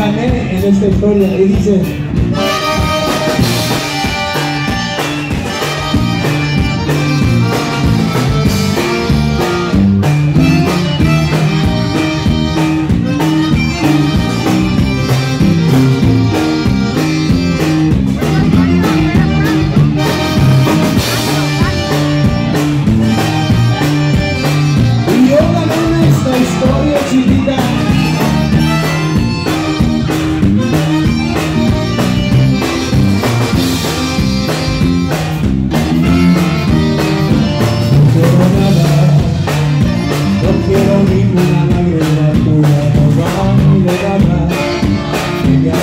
gané en esta historia. Y dice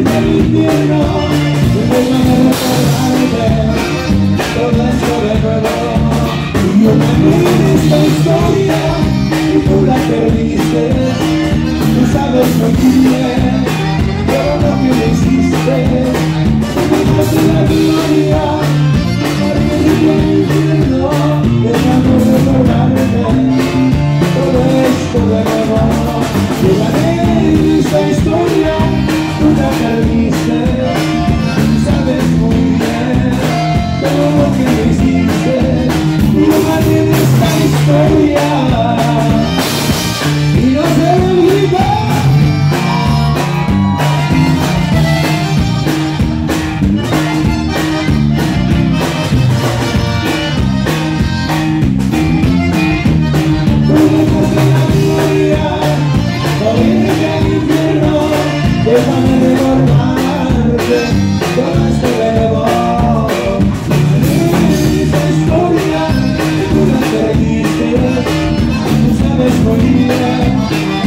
salir Y yo me esta historia Y Tú sabes lo que me hiciste. la vida Yeah.